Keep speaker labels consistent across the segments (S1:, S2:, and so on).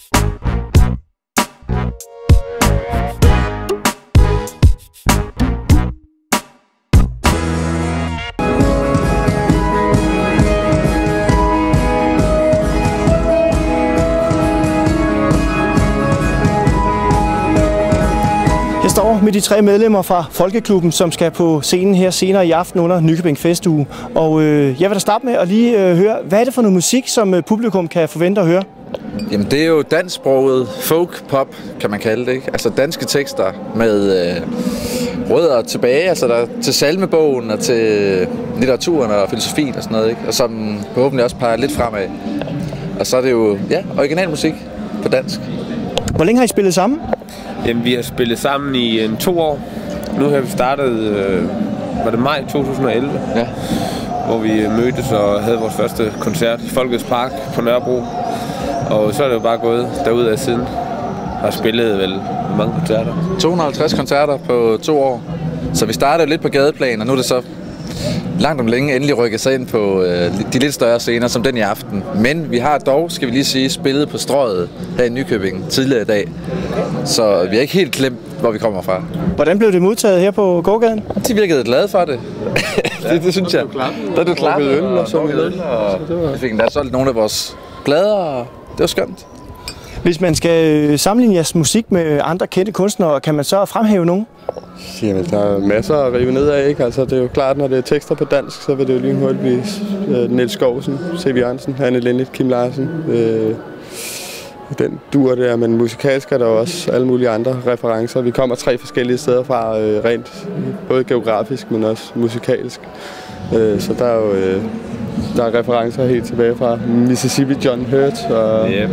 S1: Thank you. Med de tre medlemmer fra Folkeklubben, som skal på scenen her senere i aften under Nykøbing Festuge. Og øh, jeg vil da starte med at lige øh, høre, hvad er det for noget musik, som øh, publikum kan forvente at høre?
S2: Jamen det er jo dansksproget folk pop, kan man kalde det. Ikke? Altså danske tekster med øh, rødder tilbage, altså der, til salmebogen og til litteraturen og filosofien og sådan noget. Ikke? Og som forhåbentlig også peger lidt fremad. Og så er det jo ja, original musik på dansk.
S1: Hvor længe har I spillet sammen?
S3: Jamen, vi har spillet sammen i en to år. Nu har vi startet, øh, var det maj 2011,
S2: Ja.
S3: hvor vi mødtes og havde vores første koncert i Folkets Park på Nørrebro. Og så er det jo bare gået derud af siden. Og spillet vel mange koncerter.
S2: 250 koncerter på to år. Så vi startede lidt på gadeplan, og nu er det så langt om længe endelig rykket sig ind på øh, de lidt større scener, som den i aften. Men vi har dog, skal vi lige sige, spillet på strøget her i Nykøbing tidligere i dag. Så vi har ikke helt glemt, hvor vi kommer fra.
S1: Hvordan blev det modtaget her på gågaden?
S2: De virkede glade for det. det, det synes jeg. Der er du klappet.
S4: øl og så
S2: øl, og vi fik endda solgt nogle af vores plader, og det var skønt.
S1: Hvis man skal øh, sammenligne jeres musik med andre kendte kunstnere, kan man så fremhæve nogen?
S4: Jamen, der er masser at rive ned af, ikke? Altså, det er jo klart, når det er tekster på dansk, så vil det jo lige hurtigt blive øh, Niels Skovsen, C.V. Jørgensen, Anne Lindet, Kim Larsen. Øh, den dur der, men musikalsk er der også alle mulige andre referencer. Vi kommer tre forskellige steder fra, øh, rent både geografisk, men også musikalsk. Øh, så der er jo øh, der er referencer helt tilbage fra Mississippi John Hurt og
S3: Yep.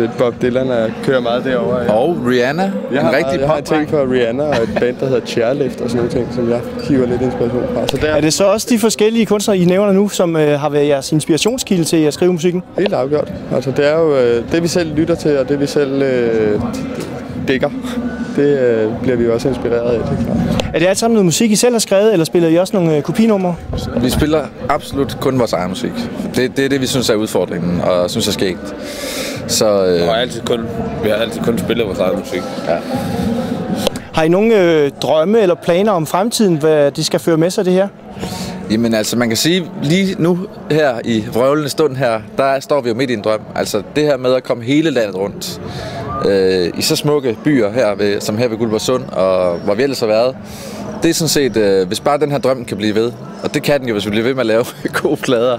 S4: lidt Bob Dylan, og jeg kører meget derover.
S2: Og Rihanna,
S4: Jeg
S2: en
S4: har,
S2: rigtig
S4: jeg har tænkt på Rihanna og et band, der hedder Chairlift og sådan nogle ting, som jeg hiver lidt inspiration fra. Så det er
S1: Er det så også de forskellige kunstnere, I nævner nu, som øh, har været jeres inspirationskilde til at skrive musikken?
S4: helt afgjort. Altså det er jo øh, det, vi selv lytter til, og det vi selv øh, digger. Det øh, bliver vi også inspireret af, det er klart.
S1: Er det alt sammen noget musik, I selv har skrevet, eller spiller I også nogle øh, kopinumre?
S2: Vi spiller absolut kun vores egen musik. Det, det er det, vi synes er udfordringen, og synes er skægt. Så øh,
S3: Og altid kun, vi har altid kun spillet vores egen musik.
S1: Har I nogle øh, drømme eller planer om fremtiden, hvad det skal føre med sig, det her?
S2: Jamen altså, man kan sige, lige nu her i vrøvlende stund her, der står vi jo midt i en drøm. Altså det her med at komme hele landet rundt. Øh, I så smukke byer her, ved, som her ved Guldborgsund, og hvor vi ellers har været. Det er sådan set, øh, hvis bare den her drøm kan blive ved. Og det kan den jo, hvis vi bliver ved med at lave gode plader.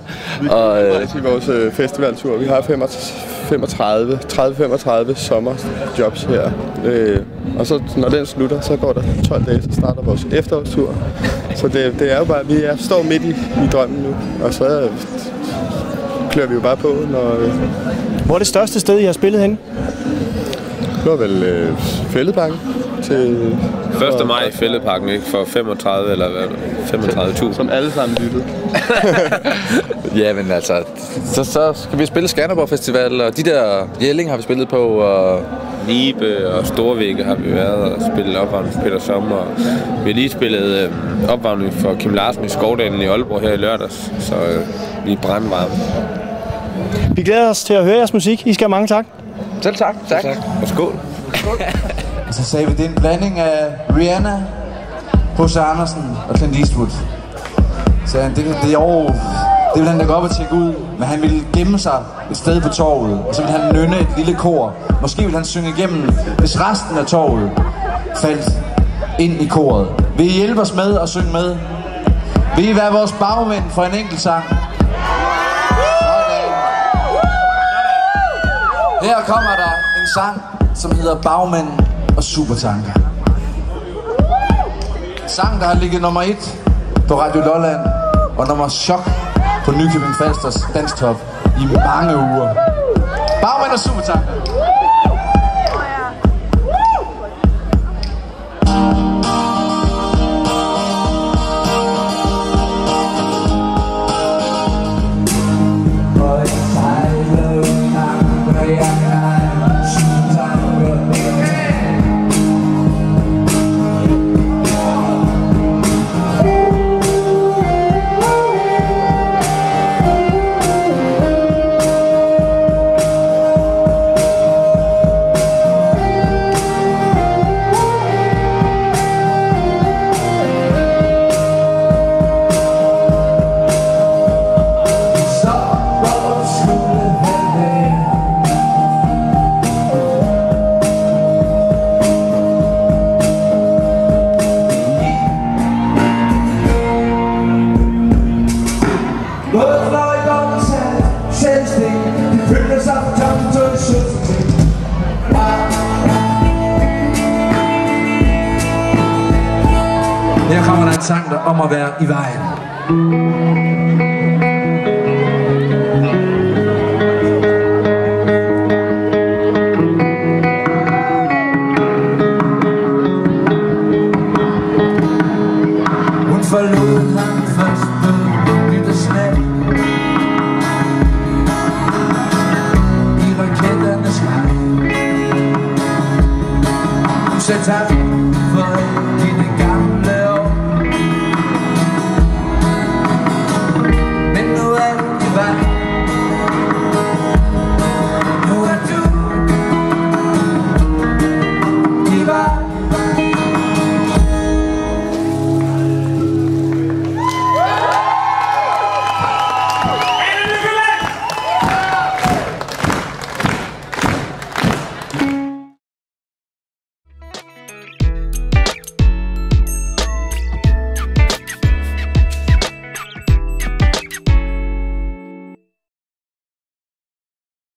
S2: Og, øh,
S4: I vores øh, festivaltur, vi har 35, 30-35 sommerjobs her. Øh, og så når den slutter, så går der 12 dage, så starter vores efterårstur. Så det, det er jo bare, vi er, står midt i, i drømmen nu, og så øh, klør vi jo bare på, når... Øh,
S1: Hvor er det største sted, I har spillet hen?
S4: Nu er vel øh, Fælledbanken til...
S3: 1. maj i Fældeparken, ikke? For 35 eller hvad er det? 35.000.
S4: Som alle sammen lyttede.
S2: ja, men altså, så, så skal vi spille Skanderborg Festival, og de der Jelling har vi spillet på, og
S3: Nibe og Storvægge har vi været og spillet opvarmning for Peter Sommer. Vi har lige spillet øh, opvarmning for Kim Larsen i Skovdalen i Aalborg her i lørdags, så øh, vi er brandvarme.
S1: Vi glæder os til at høre jeres musik. I skal have mange tak.
S2: Selv tak. tak.
S3: Tak. Og skål.
S5: Og så sagde vi, det er en blanding af Rihanna, H.C. Andersen og Clint Eastwood. Så han, det, det, jo, det ville han da godt op og tjekke ud, men han ville gemme sig et sted på torvet, og så ville han nynne et lille kor. Måske ville han synge igennem, hvis resten af torvet faldt ind i koret. Vil I hjælpe os med at synge med? Vil I være vores bagmænd for en enkelt sang? Her kommer der en sang, som hedder Bagmænd og Supertanker. Sang, der har ligget nummer 1 på Radio Lolland og nummer chok på Nykøbing Falsters danstop i mange uger. Bagmænd og Supertanker.
S2: Kommer der en sang der om at være i vejen.